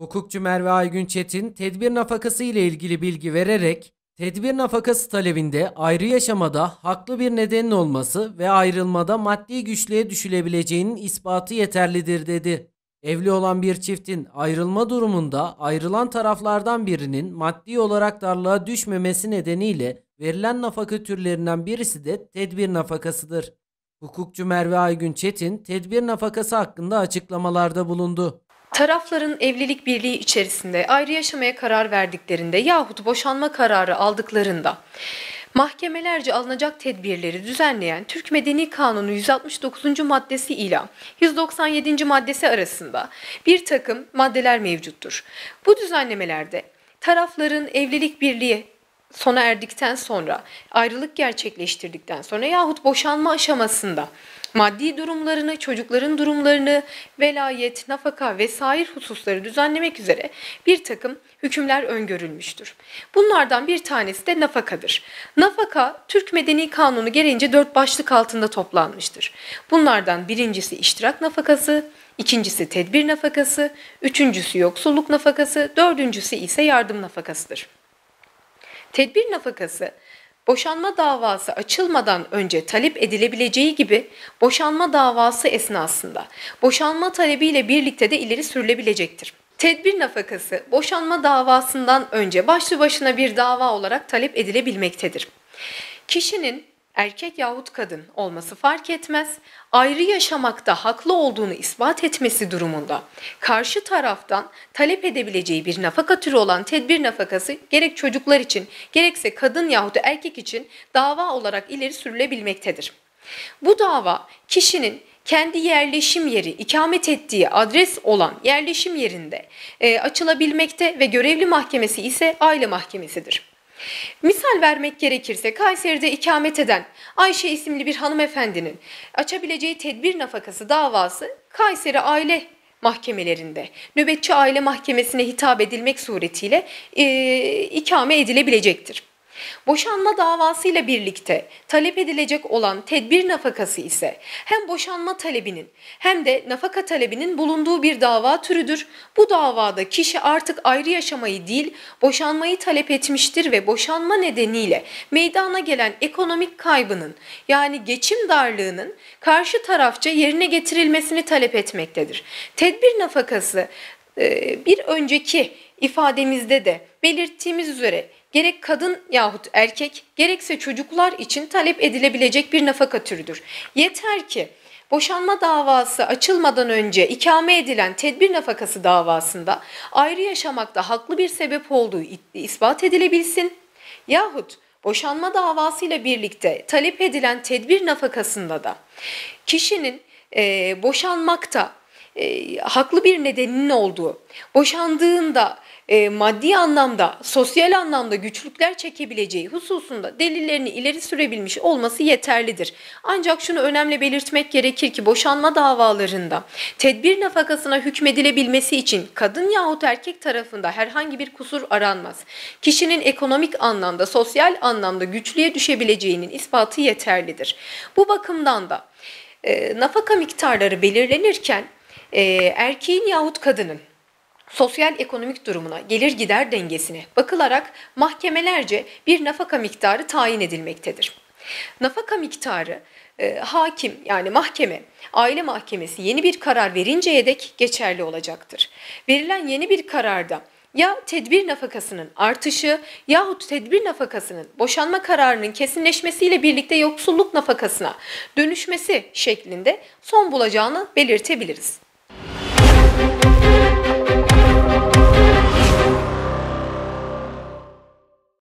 Hukukçu Merve Aygün Çetin, tedbir nafakası ile ilgili bilgi vererek, tedbir nafakası talebinde ayrı yaşamada haklı bir nedenin olması ve ayrılmada maddi güçlüğe düşülebileceğinin ispatı yeterlidir dedi. Evli olan bir çiftin ayrılma durumunda ayrılan taraflardan birinin maddi olarak darlığa düşmemesi nedeniyle verilen nafaka türlerinden birisi de tedbir nafakasıdır. Hukukçu Merve Aygün Çetin, tedbir nafakası hakkında açıklamalarda bulundu. Tarafların evlilik birliği içerisinde ayrı yaşamaya karar verdiklerinde yahut boşanma kararı aldıklarında mahkemelerce alınacak tedbirleri düzenleyen Türk Medeni Kanunu 169. maddesi ile 197. maddesi arasında bir takım maddeler mevcuttur. Bu düzenlemelerde tarafların evlilik birliği sona erdikten sonra, ayrılık gerçekleştirdikten sonra yahut boşanma aşamasında maddi durumlarını, çocukların durumlarını, velayet, nafaka vesaire hususları düzenlemek üzere bir takım hükümler öngörülmüştür. Bunlardan bir tanesi de nafakadır. Nafaka, Türk Medeni Kanunu gereğince dört başlık altında toplanmıştır. Bunlardan birincisi iştirak nafakası, ikincisi tedbir nafakası, üçüncüsü yoksulluk nafakası, dördüncüsü ise yardım nafakasıdır. Tedbir nafakası boşanma davası açılmadan önce talep edilebileceği gibi boşanma davası esnasında boşanma talebiyle birlikte de ileri sürülebilecektir. Tedbir nafakası boşanma davasından önce başlı başına bir dava olarak talep edilebilmektedir. Kişinin erkek yahut kadın olması fark etmez, ayrı yaşamakta haklı olduğunu ispat etmesi durumunda karşı taraftan talep edebileceği bir nafaka türü olan tedbir nafakası gerek çocuklar için gerekse kadın yahut erkek için dava olarak ileri sürülebilmektedir. Bu dava kişinin kendi yerleşim yeri, ikamet ettiği adres olan yerleşim yerinde e, açılabilmekte ve görevli mahkemesi ise aile mahkemesidir. Misal vermek gerekirse Kayseri'de ikamet eden Ayşe isimli bir hanımefendinin açabileceği tedbir nafakası davası Kayseri Aile mahkemelerinde nöbetçi aile mahkemesine hitap edilmek suretiyle e, ikame edilebilecektir. Boşanma davasıyla birlikte talep edilecek olan tedbir nafakası ise hem boşanma talebinin hem de nafaka talebinin bulunduğu bir dava türüdür. Bu davada kişi artık ayrı yaşamayı değil, boşanmayı talep etmiştir ve boşanma nedeniyle meydana gelen ekonomik kaybının yani geçim darlığının karşı tarafça yerine getirilmesini talep etmektedir. Tedbir nafakası bir önceki ifademizde de belirttiğimiz üzere gerek kadın yahut erkek gerekse çocuklar için talep edilebilecek bir nafaka türüdür. Yeter ki boşanma davası açılmadan önce ikame edilen tedbir nafakası davasında ayrı yaşamakta haklı bir sebep olduğu ispat edilebilsin yahut boşanma davasıyla birlikte talep edilen tedbir nafakasında da kişinin e, boşanmakta e, haklı bir nedeninin olduğu, boşandığında e, maddi anlamda, sosyal anlamda güçlükler çekebileceği hususunda delillerini ileri sürebilmiş olması yeterlidir. Ancak şunu önemli belirtmek gerekir ki boşanma davalarında tedbir nafakasına hükmedilebilmesi için kadın yahut erkek tarafında herhangi bir kusur aranmaz. Kişinin ekonomik anlamda, sosyal anlamda güçlüğe düşebileceğinin ispatı yeterlidir. Bu bakımdan da e, nafaka miktarları belirlenirken e, erkeğin yahut kadının sosyal ekonomik durumuna, gelir gider dengesine bakılarak mahkemelerce bir nafaka miktarı tayin edilmektedir. Nafaka miktarı e, hakim yani mahkeme, aile mahkemesi yeni bir karar verinceye dek geçerli olacaktır. Verilen yeni bir kararda ya tedbir nafakasının artışı yahut tedbir nafakasının boşanma kararının kesinleşmesiyle birlikte yoksulluk nafakasına dönüşmesi şeklinde son bulacağını belirtebiliriz.